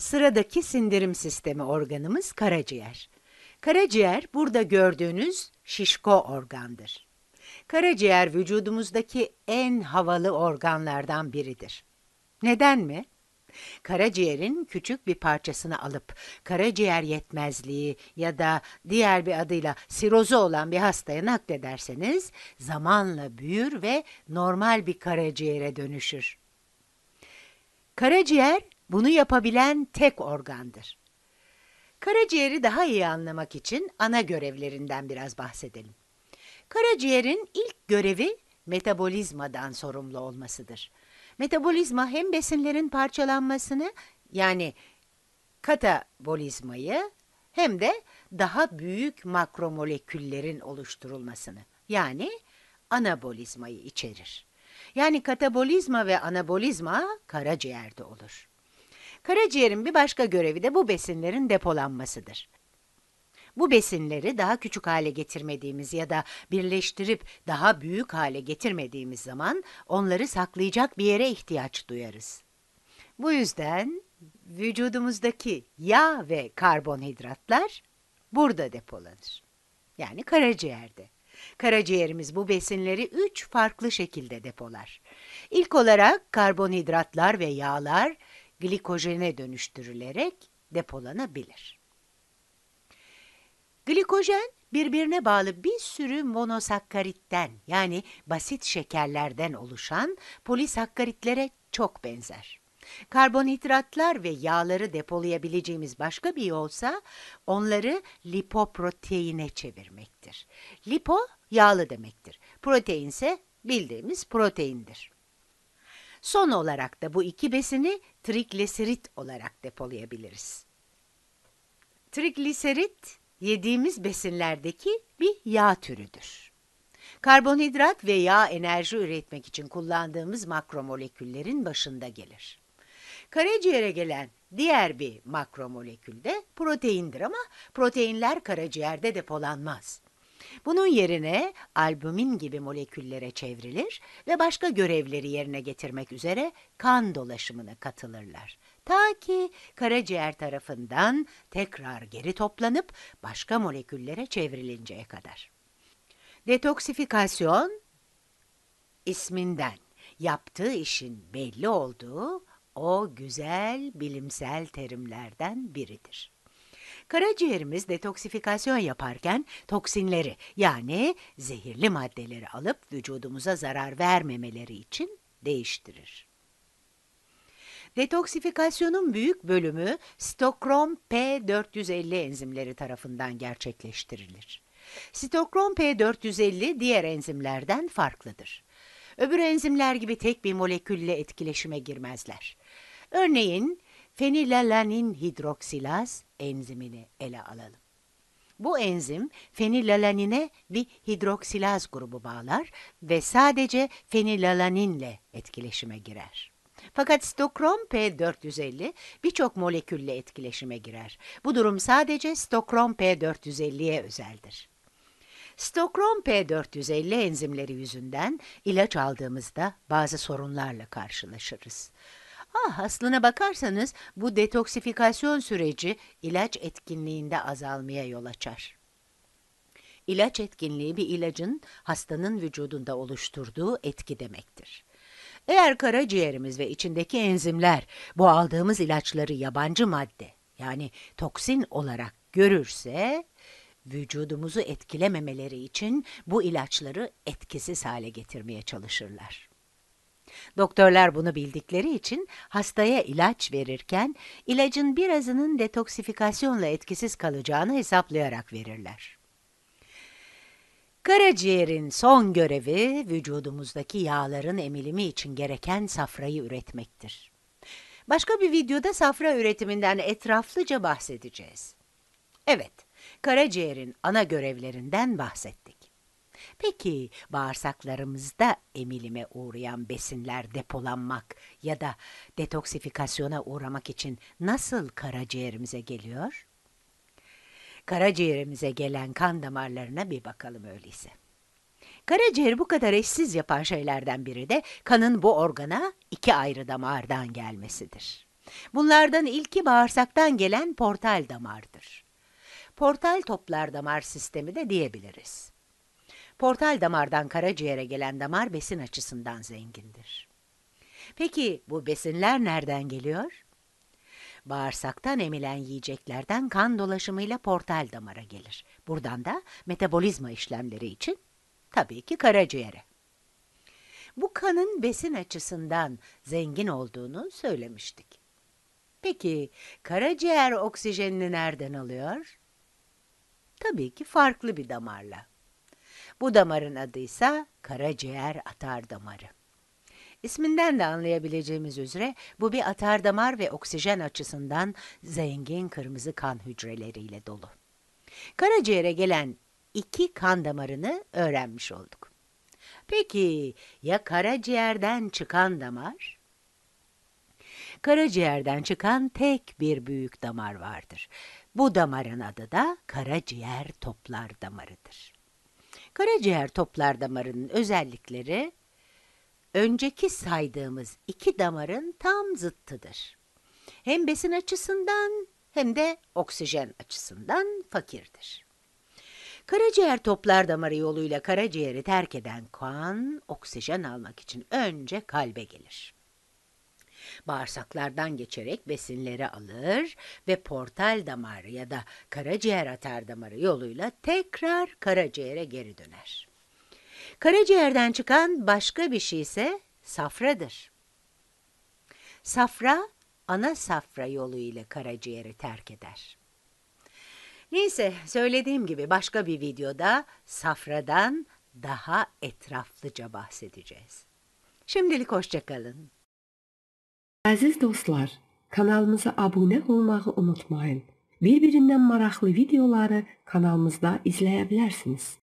Sıradaki sindirim sistemi organımız karaciğer. Karaciğer burada gördüğünüz şişko organdır. Karaciğer vücudumuzdaki en havalı organlardan biridir. Neden mi? Karaciğerin küçük bir parçasını alıp karaciğer yetmezliği ya da diğer bir adıyla sirozu olan bir hastaya naklederseniz zamanla büyür ve normal bir karaciğere dönüşür. Karaciğer bunu yapabilen tek organdır. Karaciğeri daha iyi anlamak için ana görevlerinden biraz bahsedelim. Karaciğerin ilk görevi metabolizmadan sorumlu olmasıdır. Metabolizma hem besinlerin parçalanmasını yani katabolizmayı hem de daha büyük makromoleküllerin oluşturulmasını yani anabolizmayı içerir. Yani katabolizma ve anabolizma karaciğerde olur. Karaciğerin bir başka görevi de bu besinlerin depolanmasıdır. Bu besinleri daha küçük hale getirmediğimiz ya da birleştirip daha büyük hale getirmediğimiz zaman onları saklayacak bir yere ihtiyaç duyarız. Bu yüzden vücudumuzdaki yağ ve karbonhidratlar burada depolanır. Yani karaciğerde. Karaciğerimiz bu besinleri üç farklı şekilde depolar. İlk olarak karbonhidratlar ve yağlar glikojene dönüştürülerek depolanabilir. Glikojen birbirine bağlı bir sürü monosakkaritten yani basit şekerlerden oluşan polisakkaritlere çok benzer. Karbonhidratlar ve yağları depolayabileceğimiz başka bir yolsa onları lipoproteine çevirmektir. Lipo yağlı demektir. Protein ise bildiğimiz proteindir. Son olarak da bu iki besini trigliserit olarak depolayabiliriz. Trigliserit yediğimiz besinlerdeki bir yağ türüdür. Karbonhidrat ve yağ enerji üretmek için kullandığımız makromoleküllerin başında gelir. Karaciğere gelen diğer bir makromolekül de proteindir ama proteinler karaciğerde depolanmaz. Bunun yerine albumin gibi moleküllere çevrilir ve başka görevleri yerine getirmek üzere kan dolaşımına katılırlar. Ta ki karaciğer tarafından tekrar geri toplanıp başka moleküllere çevrilinceye kadar. Detoksifikasyon isminden yaptığı işin belli olduğu o güzel bilimsel terimlerden biridir. Karaciğerimiz detoksifikasyon yaparken toksinleri yani zehirli maddeleri alıp vücudumuza zarar vermemeleri için değiştirir. Detoksifikasyonun büyük bölümü stokrom P450 enzimleri tarafından gerçekleştirilir. Stokrom P450 diğer enzimlerden farklıdır. Öbür enzimler gibi tek bir molekülle etkileşime girmezler. Örneğin fenilalanin hidroksilaz enzimini ele alalım. Bu enzim fenilalanine bir hidroksilaz grubu bağlar ve sadece fenilalaninle etkileşime girer. Fakat stokrom P450 birçok molekülle etkileşime girer. Bu durum sadece stokrom P450'ye özeldir. Stokrom P450 enzimleri yüzünden ilaç aldığımızda bazı sorunlarla karşılaşırız. Ah, aslına bakarsanız bu detoksifikasyon süreci ilaç etkinliğinde azalmaya yol açar. İlaç etkinliği bir ilacın hastanın vücudunda oluşturduğu etki demektir. Eğer karaciğerimiz ve içindeki enzimler bu aldığımız ilaçları yabancı madde yani toksin olarak görürse vücudumuzu etkilememeleri için bu ilaçları etkisiz hale getirmeye çalışırlar. Doktorlar bunu bildikleri için hastaya ilaç verirken ilacın birazının detoksifikasyonla etkisiz kalacağını hesaplayarak verirler. Karaciğerin son görevi vücudumuzdaki yağların emilimi için gereken safrayı üretmektir. Başka bir videoda safra üretiminden etraflıca bahsedeceğiz. Evet, karaciğerin ana görevlerinden bahsettik. Peki bağırsaklarımızda emilime uğrayan besinler depolanmak ya da detoksifikasyona uğramak için nasıl karaciğerimize geliyor? Karaciğerimize gelen kan damarlarına bir bakalım öyleyse. Karaciğeri bu kadar eşsiz yapan şeylerden biri de kanın bu organa iki ayrı damardan gelmesidir. Bunlardan ilki bağırsaktan gelen portal damardır. Portal toplar damar sistemi de diyebiliriz. Portal damardan karaciğere gelen damar besin açısından zengindir. Peki bu besinler nereden geliyor? Bağırsaktan emilen yiyeceklerden kan dolaşımıyla portal damara gelir. Buradan da metabolizma işlemleri için tabii ki karaciğere. Bu kanın besin açısından zengin olduğunu söylemiştik. Peki karaciğer oksijenini nereden alıyor? Tabii ki farklı bir damarla. Bu damarın adı ise karaciğer atar damarı. İsminden de anlayabileceğimiz üzere bu bir atar damar ve oksijen açısından zengin kırmızı kan hücreleriyle dolu. Karaciğere gelen iki kan damarını öğrenmiş olduk. Peki ya karaciğerden çıkan damar? Karaciğerden çıkan tek bir büyük damar vardır. Bu damarın adı da karaciğer toplar damarıdır. Karaciğer toplar damarının özellikleri önceki saydığımız iki damarın tam zıttıdır. Hem besin açısından hem de oksijen açısından fakirdir. Karaciğer toplar damarı yoluyla karaciğeri terk eden kan, oksijen almak için önce kalbe gelir. Bağırsaklardan geçerek besinleri alır ve portal damarı ya da karaciğer atar damarı yoluyla tekrar karaciğere geri döner. Karaciğerden çıkan başka bir şey ise safradır. Safra, ana safra yolu ile karaciğeri terk eder. Neyse, söylediğim gibi başka bir videoda safradan daha etraflıca bahsedeceğiz. Şimdilik hoşçakalın. Aziz dostlar, kanalımıza abunə olmağı unutmayın. Bir-birindən maraqlı videoları kanalımızda izləyə bilərsiniz.